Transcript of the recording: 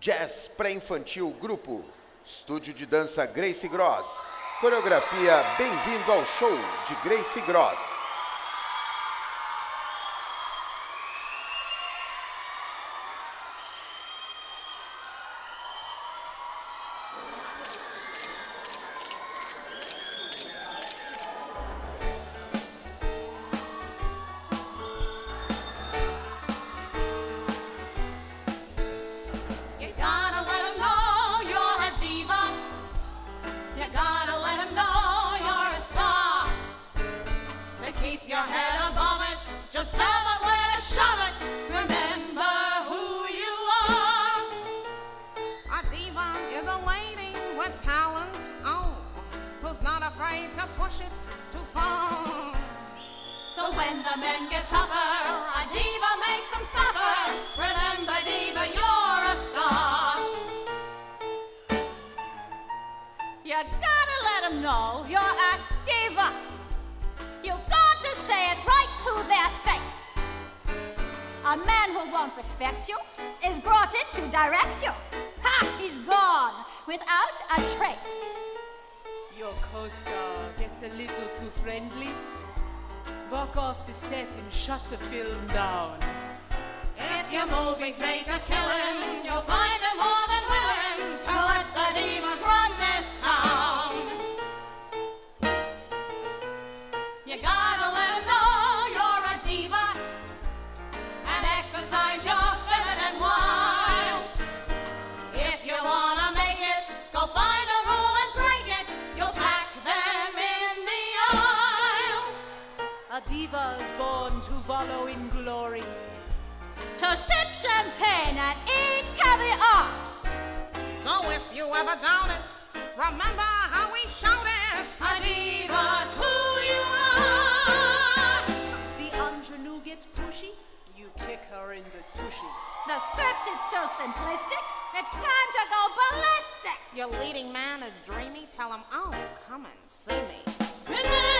Jazz pré-infantil grupo. Estúdio de dança Grace Gross. Coreografia Bem-vindo ao show de Grace Gross. Afraid to push it too far. So when the men get tougher, a diva makes them suffer. Remember, diva, you're a star. You gotta let 'em know you're a diva. You got to say it right to their face. A man who won't respect you is brought in to direct you. Ha! He's gone without a trace. Your co-star gets a little too friendly. Walk off the set and shut the film down. If your movies make a killing, you'll find A diva born to wallow in glory. To sip champagne and eat caviar. So if you ever doubt it, remember how we shouted, A diva's who you are. The ingenue gets pushy. You kick her in the tushy. The script is too simplistic. It's time to go ballistic. Your leading man is dreamy, tell him, oh, come and see me.